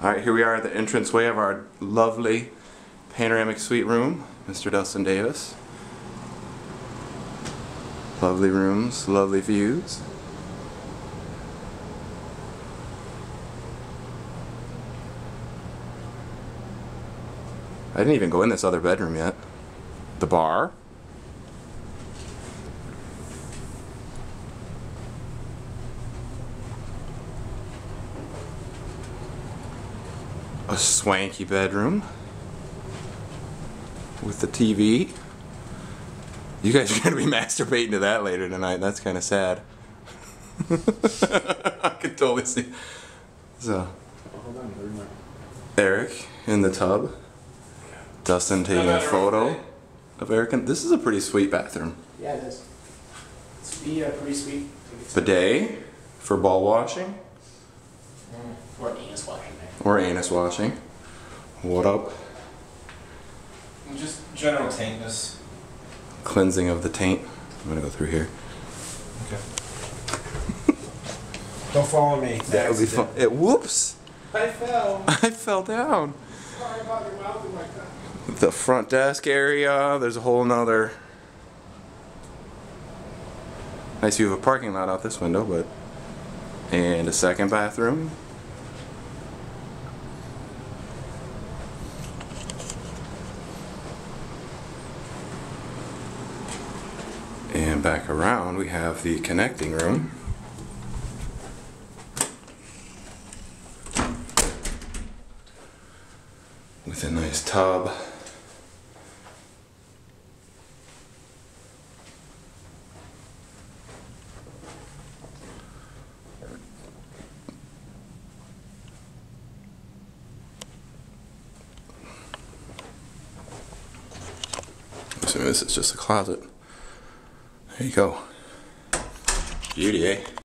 All right, here we are at the entranceway of our lovely panoramic suite room, Mr. Dustin Davis. Lovely rooms, lovely views. I didn't even go in this other bedroom yet. The bar. A swanky bedroom with the TV. You guys are gonna be masturbating to that later tonight. That's kind of sad. I can totally see. So, Eric in the tub. Dustin taking a photo of Eric. and- This is a pretty sweet bathroom. Yeah, it is. It's be uh, pretty sweet. Bidet for ball washing Or anus washing there. or anus washing. What up? Just general taintness. Cleansing of the taint. I'm gonna go through here. Okay. Don't follow me. That would be fun. It, whoops! I fell. I fell down. Sorry about your mouth in my cup. The front desk area. There's a whole nother. Nice view of a parking lot out this window, but. And a second bathroom. And back around, we have the connecting room. With a nice tub. Assuming this is just a closet. There you go. Beauty, eh?